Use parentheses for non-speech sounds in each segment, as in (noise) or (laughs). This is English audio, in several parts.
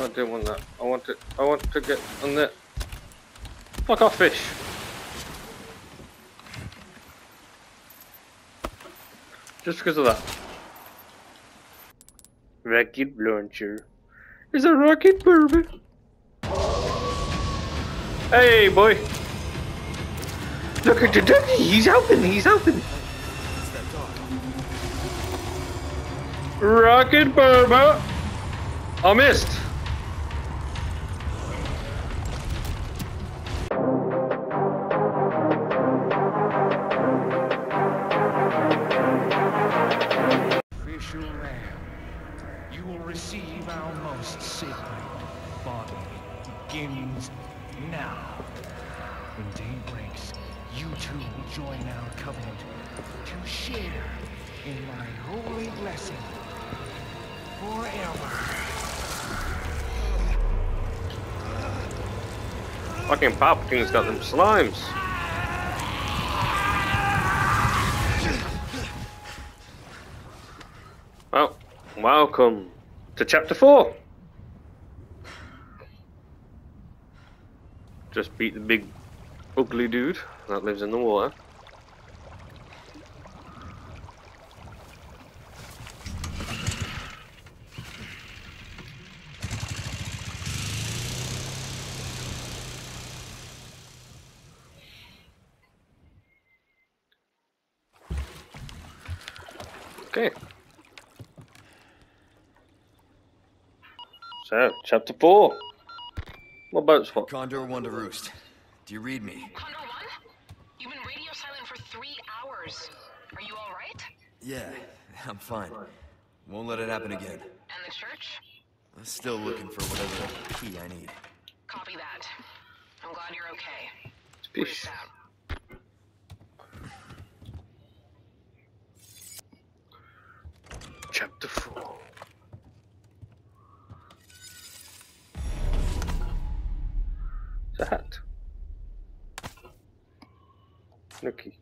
I do want that. I want it. I want to get on there. Fuck off, fish. Just because of that. Rocket launcher. Is a rocket bourbon? Hey, boy. Look at the ducky. He's helping. He's helping. Rocket bourbon. I missed. Fucking Palpatine's got them slimes. Well, welcome to chapter four. Just beat the big ugly dude that lives in the water. Okay. So, chapter four. What boat's what? Condor one to roost. Do you read me? Condor One? You've been radio silent for three hours. Are you all right? Yeah, I'm fine. Won't let it happen again. And the church? I'm still looking for whatever key I need. Copy that. I'm glad you're okay. Fish. Peace out. Chapter four. It's a hat. Nookie.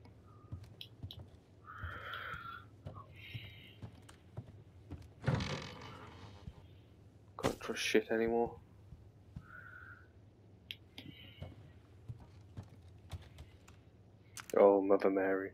Can't trust shit anymore. Oh, Mother Mary.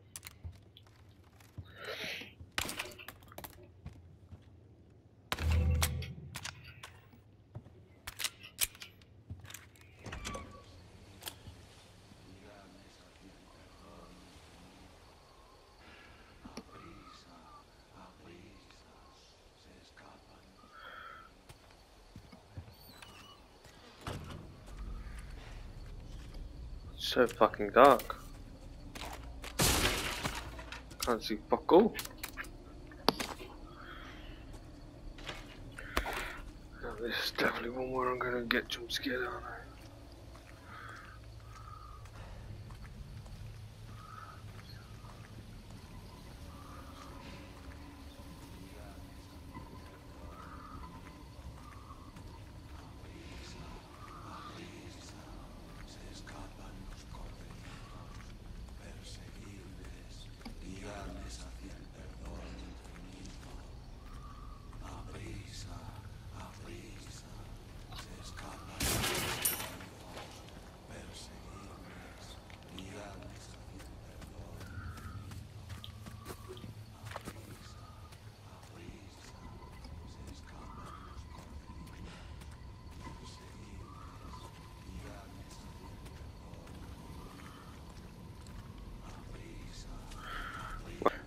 So fucking dark. Can't see fuck all. Now, this is definitely one where I'm gonna get jump scared, aren't I?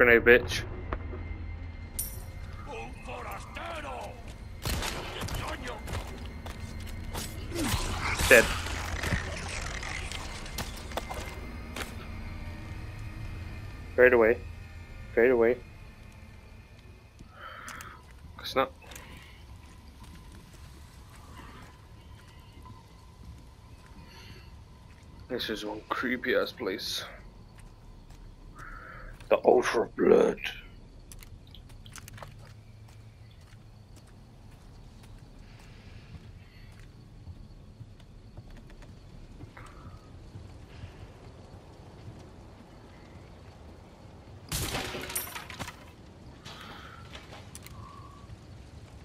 grenade, bitch. Dead. Fade away. Fade away. It's not. This is one creepy ass place. The Ultra Blood.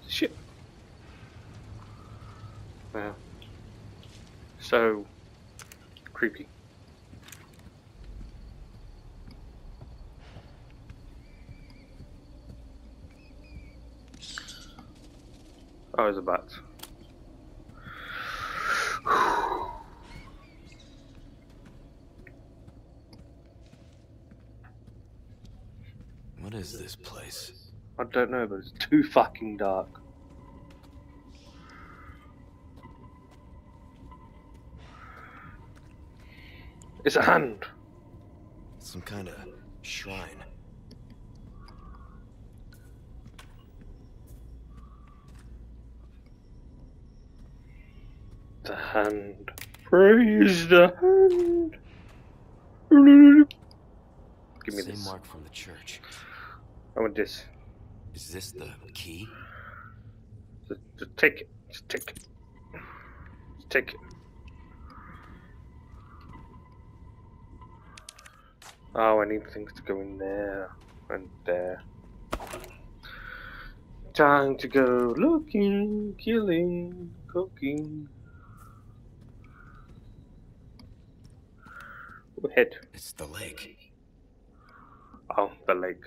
Shit. Wow. So creepy. A. What is this place? I don't know, but it's too fucking dark. It's a hand. Some kind of shrine. The hand. Praise the hand. Give me Same this. mark from the church. I want this. Is this the key? Just, just take it. Just take it. Just take it. Oh, I need things to go in there and there. Time to go looking, killing, cooking. Go. It's the lake. Oh, the lake.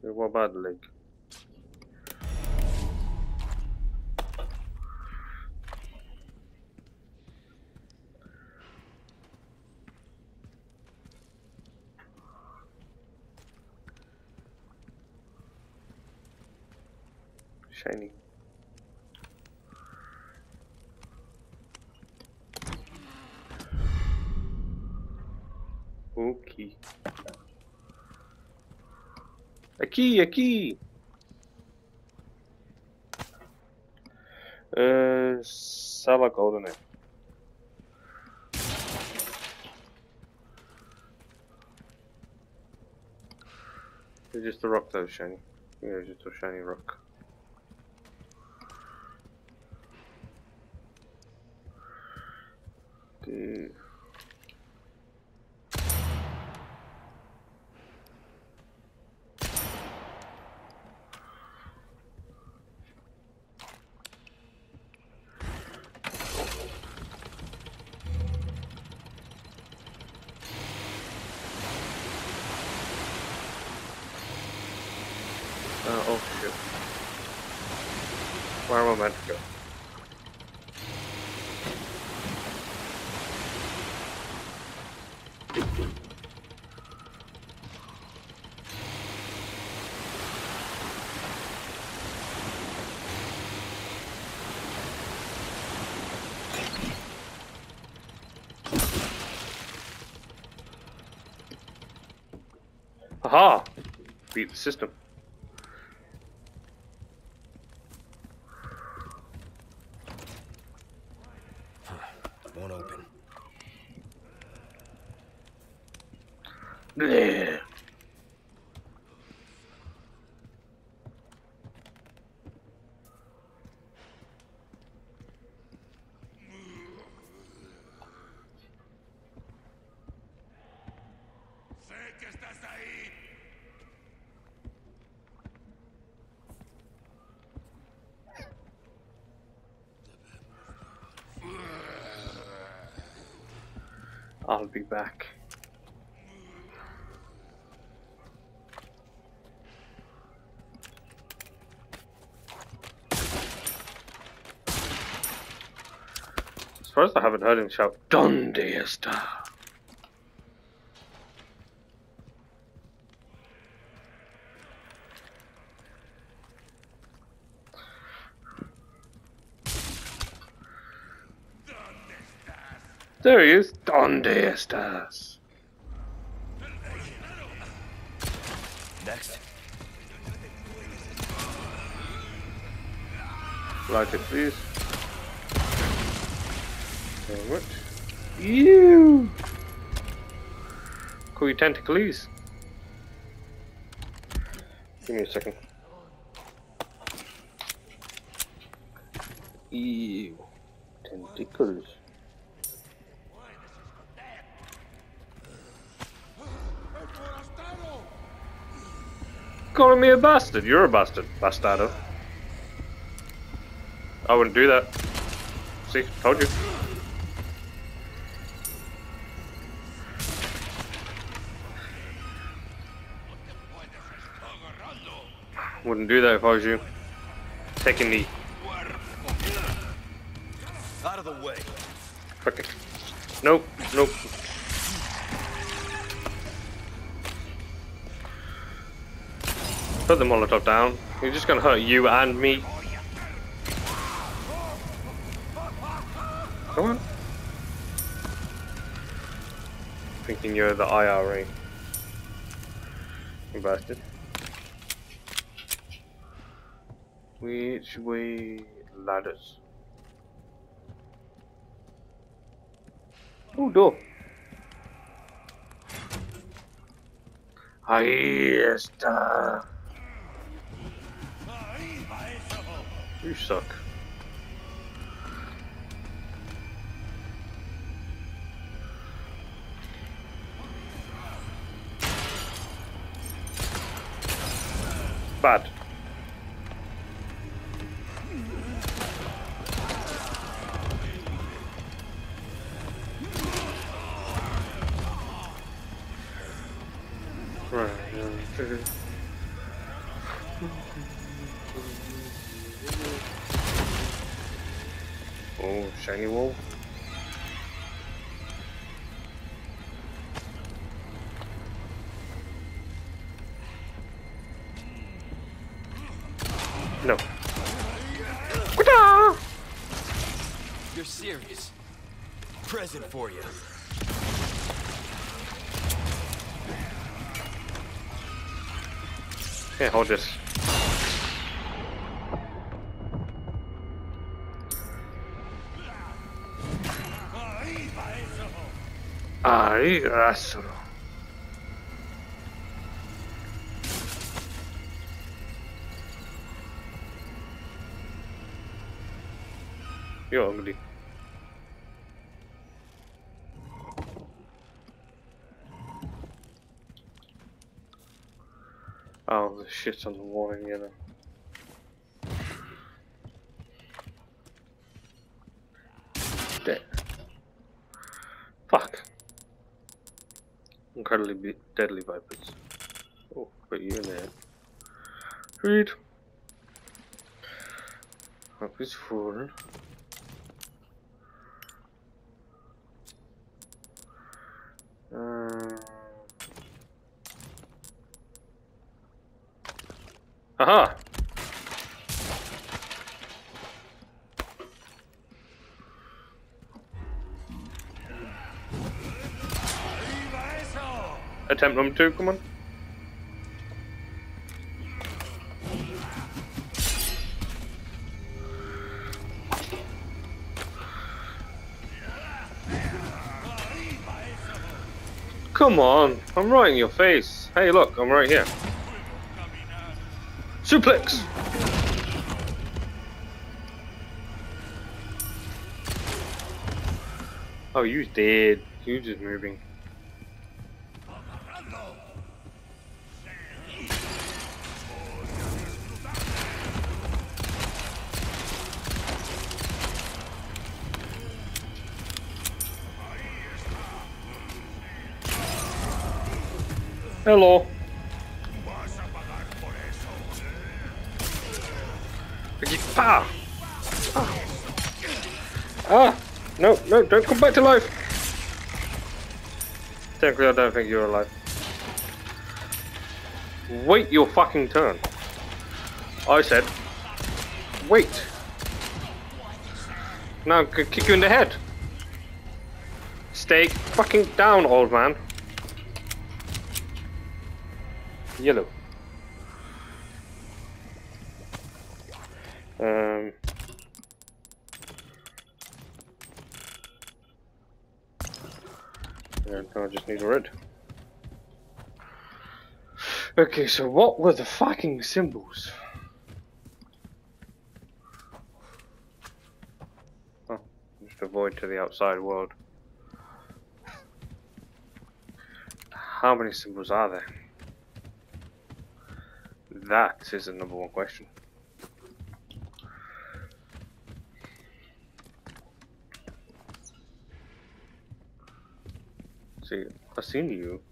What about the lake? Shiny. Okay. Aqui, aqui! Uh, Sala Golden. It's just a rock though, shiny. Yeah, just a shiny rock. Okay. Uh, oh shit. Where am I meant to go? Aha! Beat the system. Won't open. Bleh. I'll be back. As far as I haven't heard him shout, Donde está? There he is. Donde estás? Next. Light it, please. Much. Ew! Cool, tentacles. Give me a second. Ew. Tentacles. Calling me a bastard. You're a bastard, bastardo. I wouldn't do that. See, told you. Wouldn't do that if I was you. Taking the Out of the way. fucking. Nope, nope. Put the Molotov down. You're just gonna hurt you and me. Come on. Thinking you're the IRA. You bastard. Which way ladders? Ooh, door. Ahí está. Uh, You suck. Bad. Right. Oh, shiny wall. No. You're serious. Present for you. Here, hold this. Ahí, eso. You're ugly. Oh, the shit's on the wall again. Dead. Fuck. Incredibly deadly vipers. Oh, put you in there. Read. Up is full. Uh, Aha! Attempt number two, come on. Come on, I'm right in your face. Hey, look, I'm right here. Suplex! Oh, you dead. You just moving. Hello. Ah! Ah! Ah! No, no, don't come back to life! Technically, I don't think you're alive. Wait your fucking turn. I said, wait. Now, I could kick you in the head. Stay fucking down, old man. Yellow. Um. Yeah, I just need red. Okay, so what were the fucking symbols? Oh, just a void to the outside world. How many symbols are there? That is the number one question. See, I've seen you.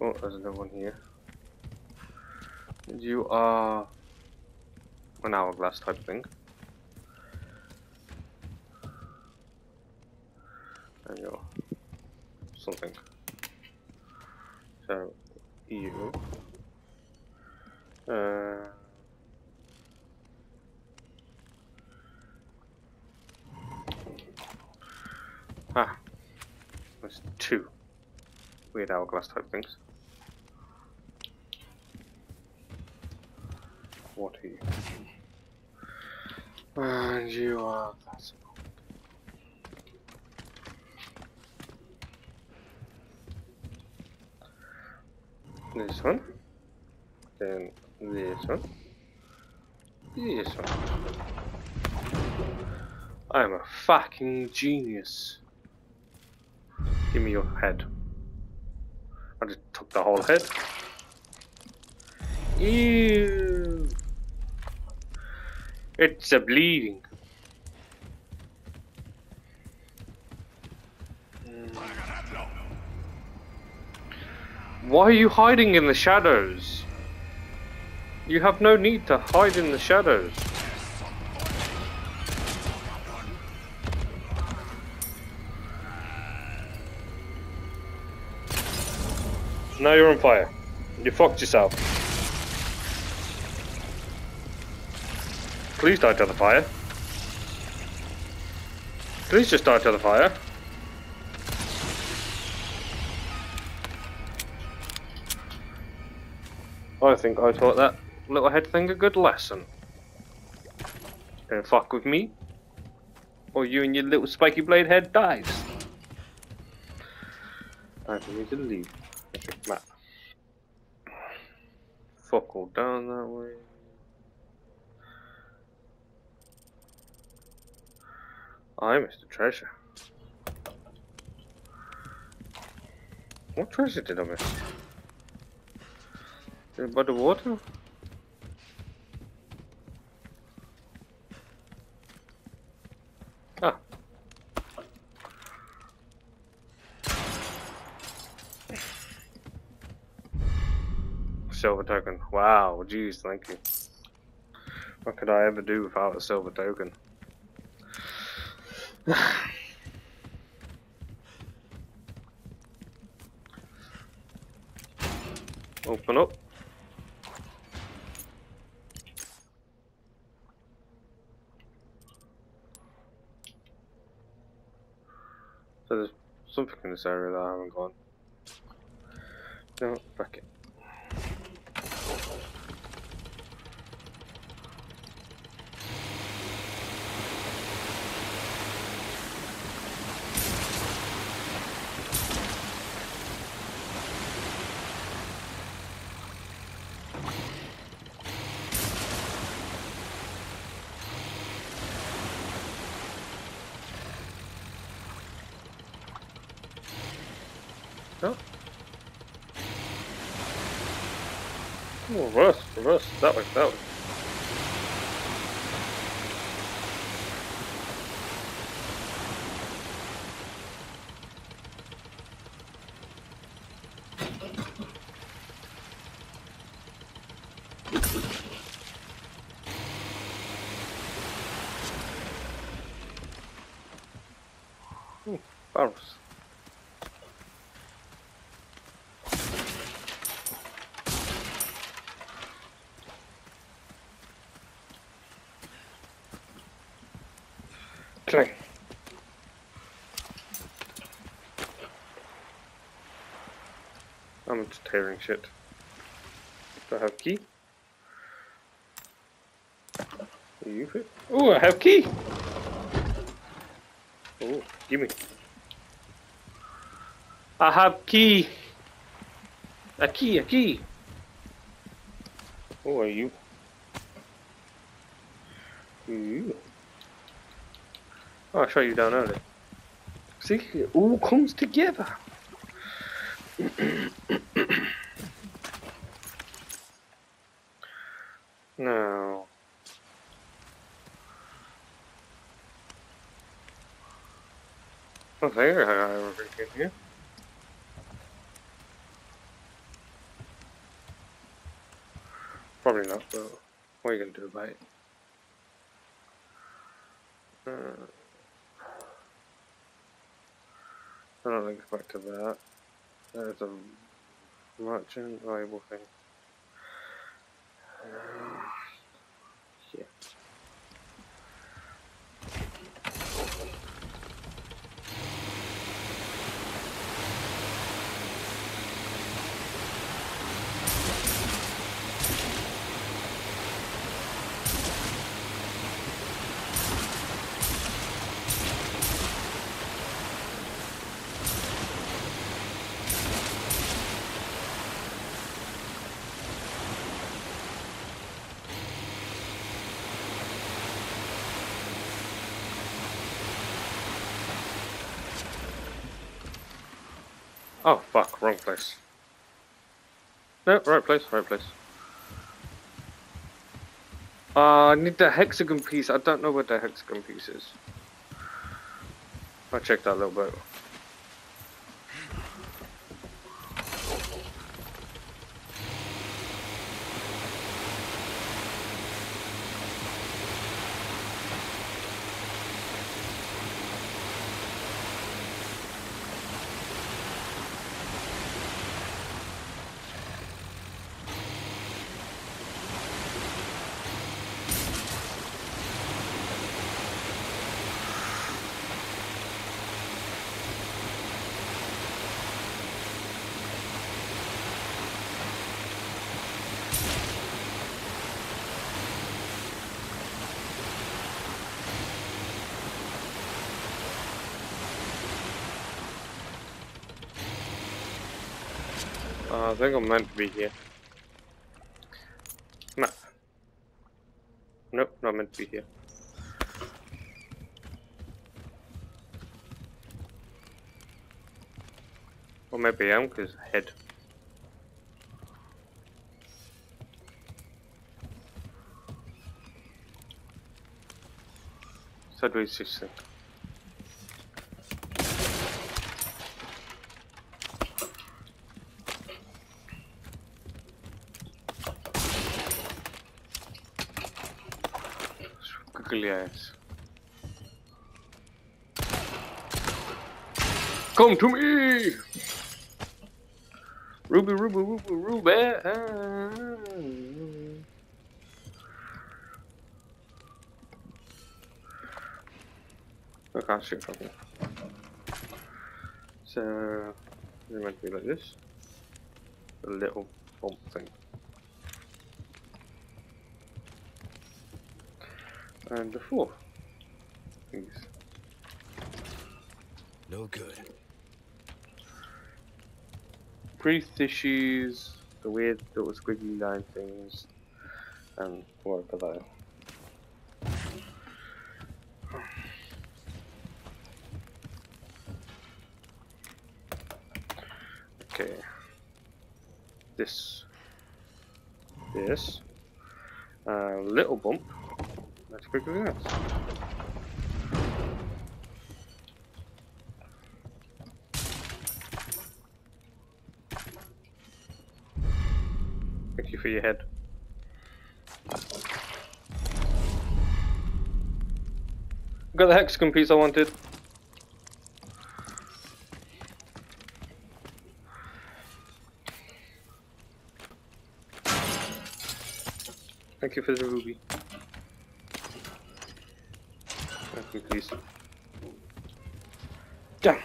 Oh, there's another one here. You are an hourglass type thing. And you're something. So, you. Uh, ah, there's two weird hourglass type things. What are you? And you are that's this one, then this one, this one. I'm a fucking genius. Give me your head. I just took the whole head. Ew. It's a bleeding. Why are you hiding in the shadows? You have no need to hide in the shadows. Now you're on fire. You fucked yourself. Please die to the fire. Please just die to the fire. I think I taught that little head thing a good lesson. Don't fuck with me, or you and your little spiky blade head dies. I need to leave. Map. Fuck all down that way. I missed a treasure. What treasure did I miss? It by the water? Ah. Silver token. Wow, jeez, thank you. What could I ever do without a silver token? (sighs) Open up. So there's something in this area that I haven't gone. No, back it. Reverse, reverse, that way, that way. Ooh, barrels. Clang. I'm just tearing shit. Do I have key? You fit? Oh, I have key! Oh, give me. I have key! A key, a key! Who are you? You. Oh, I'll show you down early. See, it all comes together. (clears throat) no. Oh, there I everything here. Probably not, but what are you gonna do about it? Uh, I don't think it's back to that. There's a merchant valuable thing. Uh, yeah. Oh fuck, wrong place. No, right place, right place. Uh, I need the hexagon piece. I don't know what the hexagon piece is. I'll check that a little bit. Think I'm meant to be here. No. Nope, not meant to be here. Or maybe I am, because head. Sideways system. Googly eyes. Come to me! Ruby, Ruby, Ruby, Ruby. I can't shoot from here. So, it might be like this. A little bump thing. And the fourth. Please. No good. Priest issues, the weird little squiggly line things, and what below. Okay. This. This. Uh, little bump. That's quickly this. Thank you for your head. Got the hexagon piece I wanted. Thank you for the ruby. Thank you, please.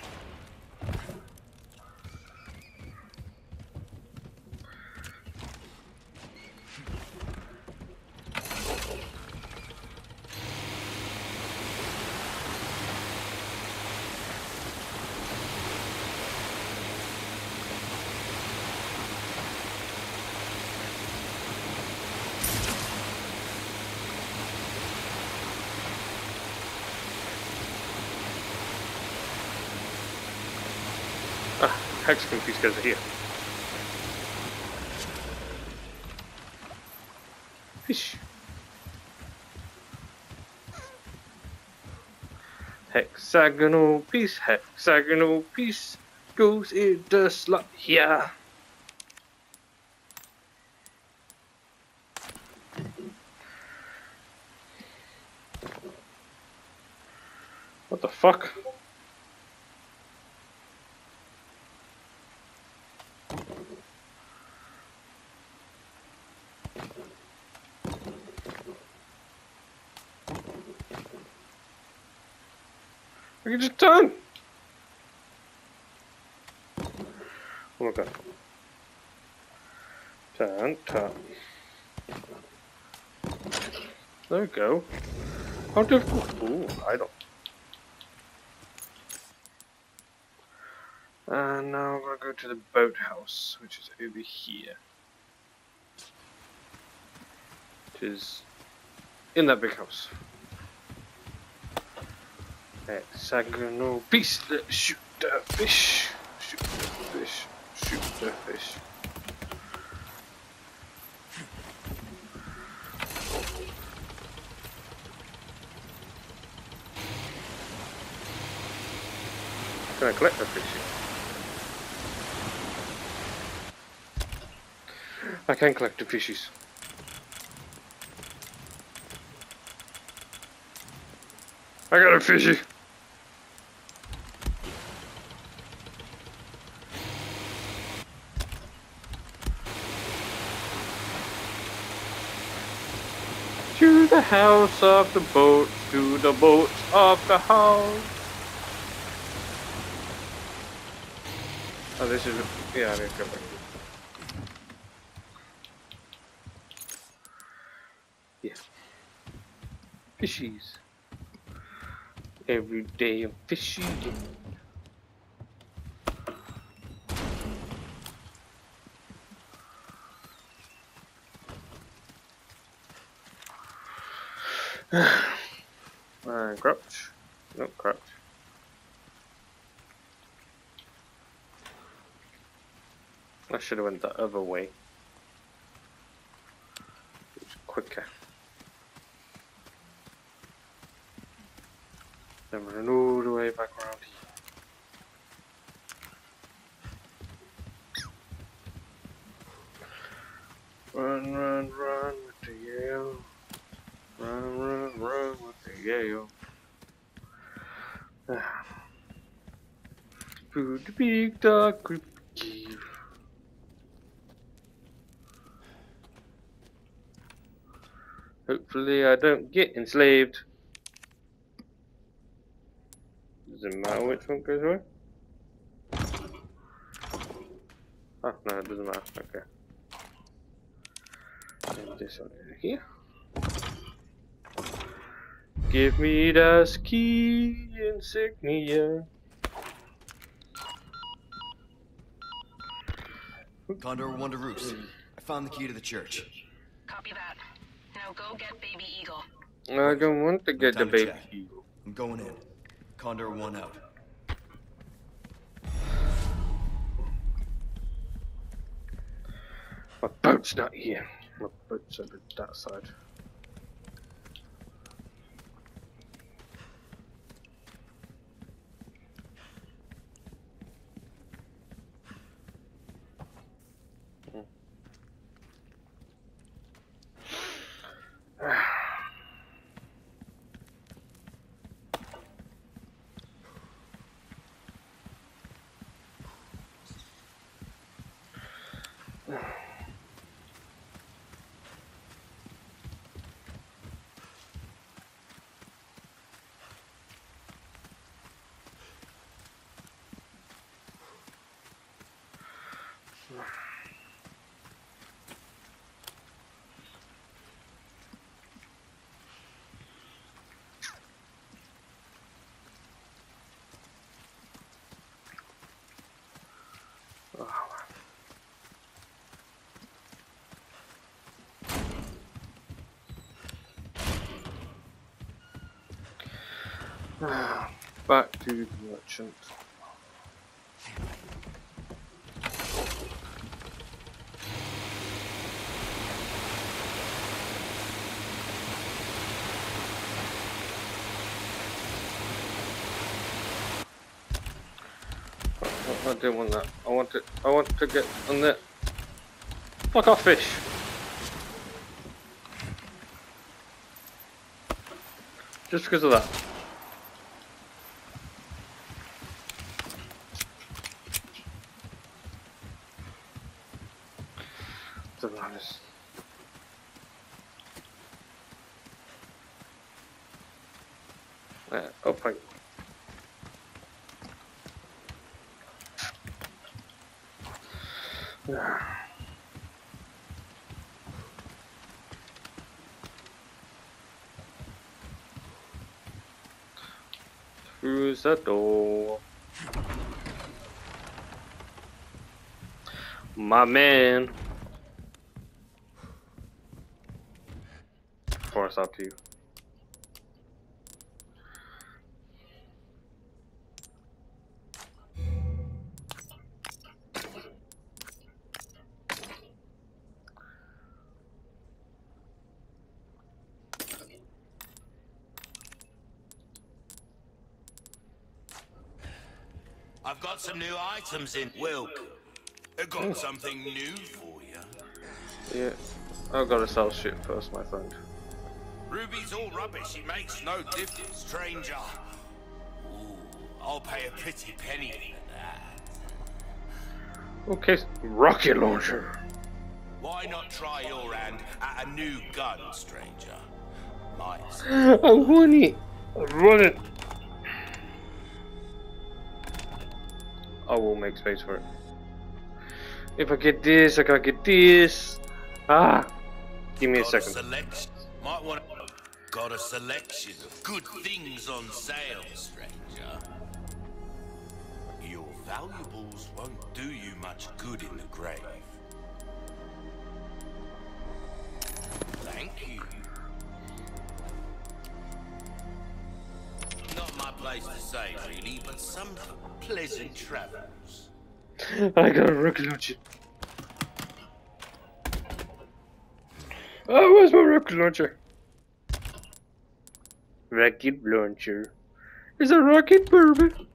Hexagon piece goes here. Fish. Hexagonal piece, hexagonal piece goes in the slot here. What the fuck? Just turn. Oh my god. Turn, turn. There we go. How difficult? Ooh, I don't. And now I'm gonna go to the boathouse, which is over here. Which is in that big house. Hexagonal piece. Let's shoot the fish. Shoot the fish. Shoot the fish. Can I collect the fish? I can collect the fishes. I got a fishy. To the house of the boat, to the boat of the house. Oh, this is, yeah, I to. Yeah. Fishies. Every day I'm fishing. uh, crouch. No, crouch. I should have went the other way. Quicker. Then we're running all the way back around here. Run, run, run with the yell. Run, run, run with the yell. Food ah. the big dog could give. Hopefully I don't get enslaved. Does it matter which one goes away? Oh, no, it doesn't matter. Okay. And this one over here. Give me the ski insignia. Condor one to roost. I found the key to the church. Copy that. Now go get Baby Eagle. I don't want to get the to baby chat. eagle. I'm going in. Condor one out. My boat's not here. My boat's over that side. (sighs) Yeah. Back to the merchant. I don't want that. I want to. I want to get on there. Fuck off, fish. Just because of that. Yeah, oh, thank Through the door. My man. Force up to you. I've got some new items in. Wilk, I got hmm. something new for you. Yeah. I've got to sell shit first, my friend. Ruby's all rubbish. It makes no difference, stranger. Ooh, I'll pay a pretty penny for that. Okay, rocket launcher. Why not try your hand at a new gun, stranger? Might (gasps) I want it. I want it. I will make space for it. If I get this, I gotta get this. Ah, give me a got second. selection. Might want. Got a selection of good things on sale, stranger. Your valuables won't do you much good in the grave. Thank you. My place to say, really, but some pleasant travels. (laughs) I got a rocket launcher. Oh, where's my rocket launcher? Rocket launcher. Is a rocket bourbon?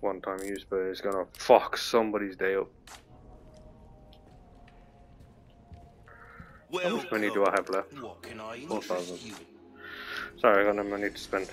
One time use, but it's gonna fuck somebody's day up. Well, much money do I have left? What can I Four interest thousand. you in? Sorry, I got no money to spend.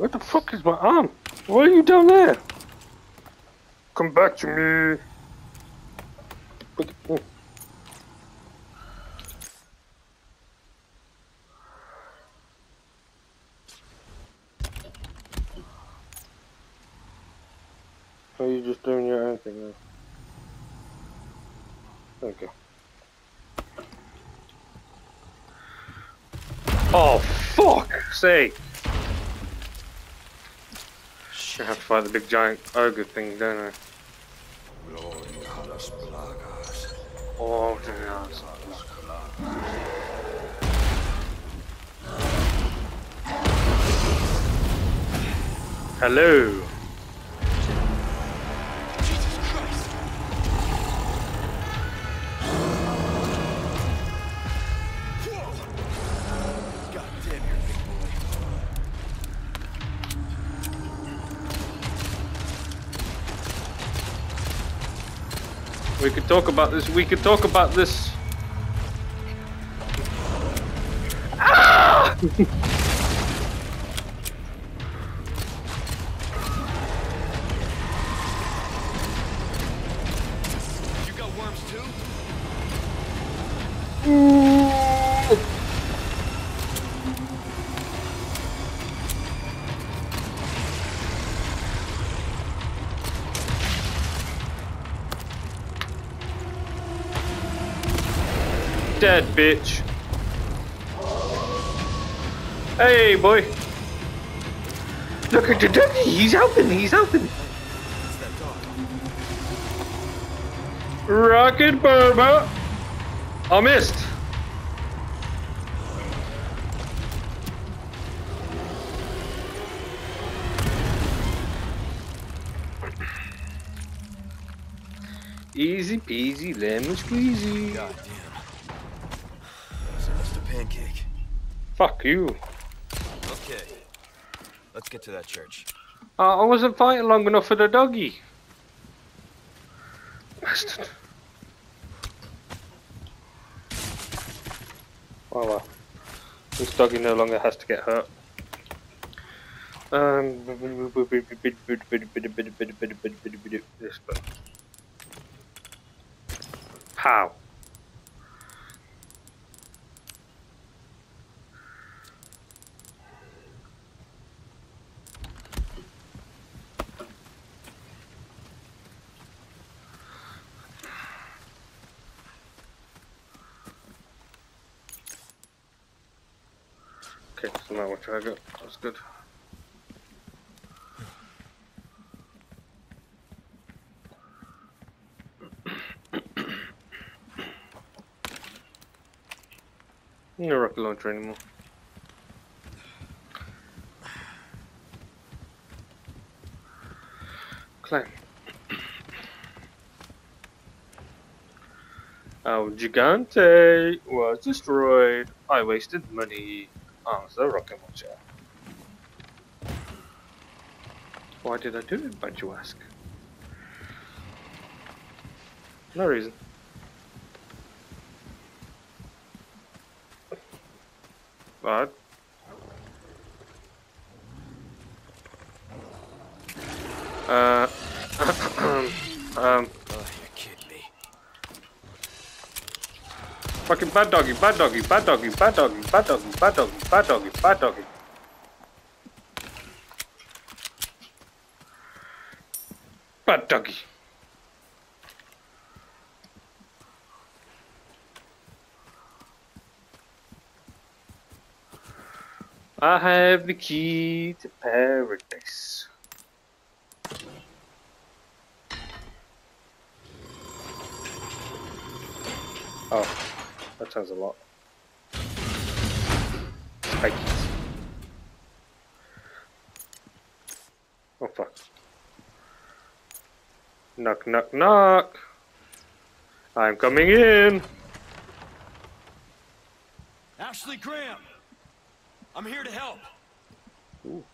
What the fuck is my arm? Why are you down there? Come back to me. The- oh. Are you just doing your own thing now? Okay. Oh, fuck sake! I have to fight the big giant ogre thing, don't I? Oh. Hello. We could talk about this. We could talk about this. Ah! (laughs) bitch. Hey, boy. Look at the doggy. He's helping. He's dog. Rocket Burma. I missed. Easy peasy lemon squeezy. God damn. So just a pancake. Fuck you. Okay. Let's get to that church. Uh, I wasn't fighting long enough for the doggy. Bastard. Oh well. This doggy no longer has to get hurt. Um. Pow. Okay, so now what I got? That's good. No rocket launcher anymore. Climb. Our Gigante was destroyed. I wasted money on the rocket launcher. Why did I do it, might you ask? No reason. But uh, (coughs) um, me. fucking bad doggy, bad doggy, bad doggy, bad doggy, bad doggy, bad doggy, bad doggy, bad doggy. Bad doggy. I have the key to paradise. Oh, that sounds a lot. Spikies. Oh fuck. Knock, knock, knock. I'm coming in. Ashley Graham! I'm here to help. Ooh.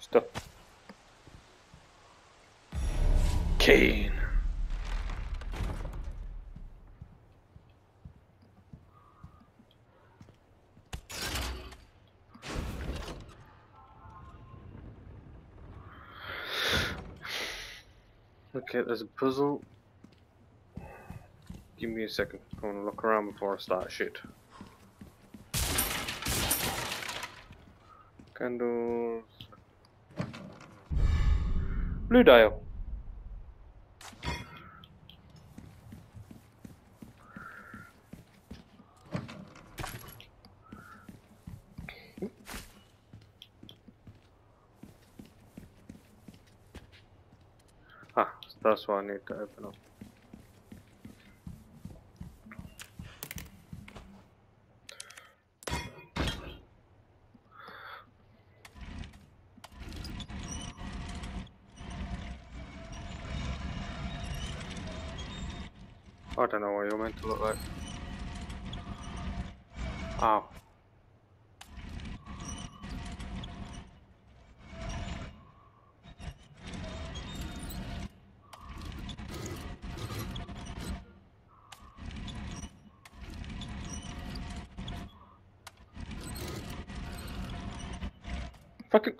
Stuff. Kane. Okay, there's a puzzle. Give me a second. I want to look around before I start shit. Candles. Blue dial. Ah, that's what I need to open up. I don't know what you're meant to look like. Oh.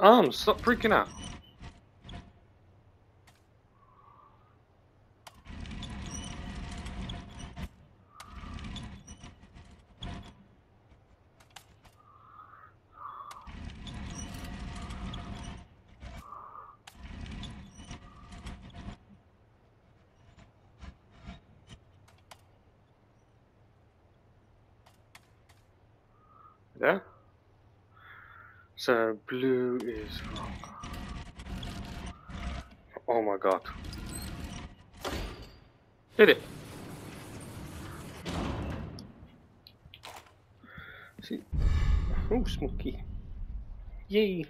Arms, stop freaking out. So blue is wrong. Oh my god. Hit it. See. Oh, smoky. Yay.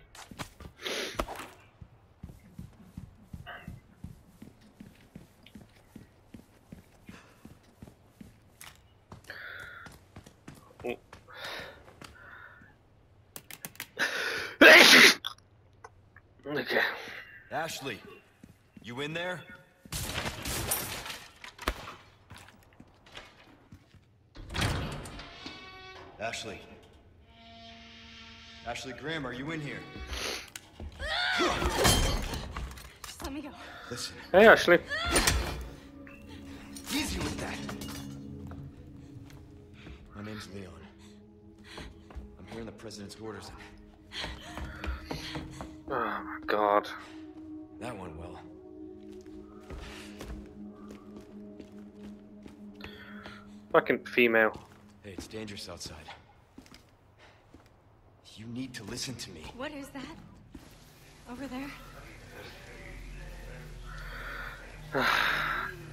Ashley Graham, are you in here? Just let me go. Listen, Hey, Ashley. easy with that. My name's Leon. I'm here in the president's orders. and Oh my god. That went well. Fucking female. Hey, it's dangerous outside. You need to listen to me. What is that? Over there?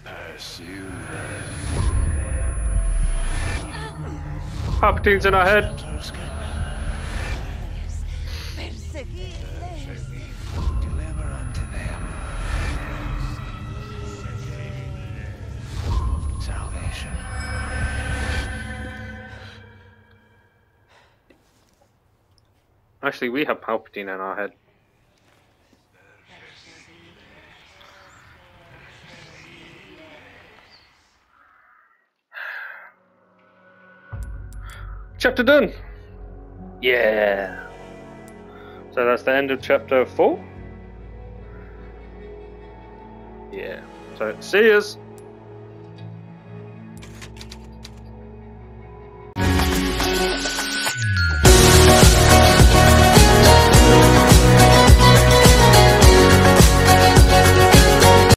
Pursue Palpatine's in our head. Deliver salvation. Actually, we have Palpatine in our head. Chapter done. Yeah. So that's the end of chapter four. Yeah. So see yous.